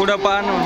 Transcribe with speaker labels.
Speaker 1: Udah panon